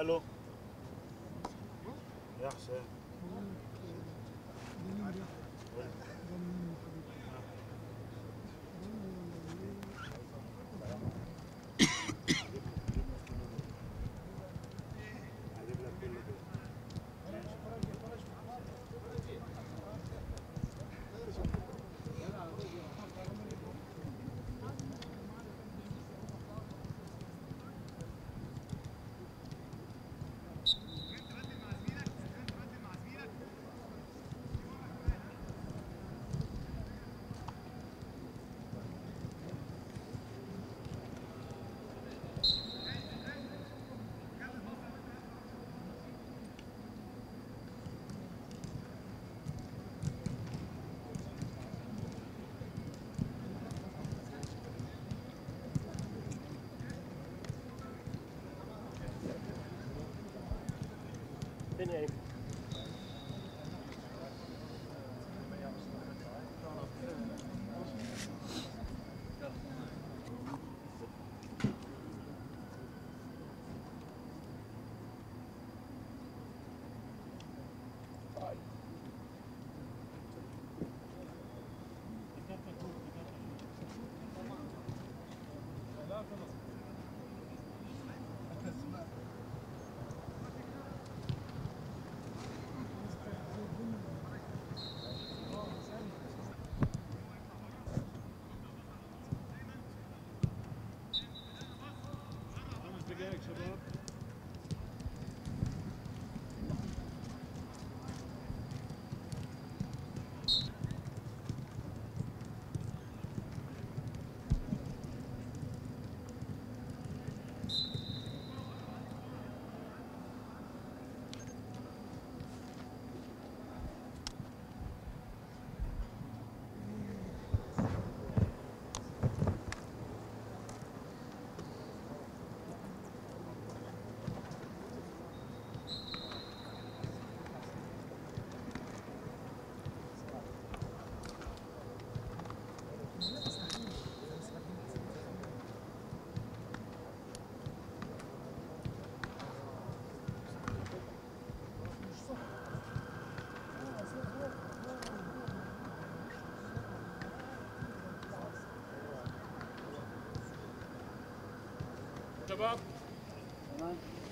ألو. يا حسين. Bine. يا إيمن؟ Come up. Come on.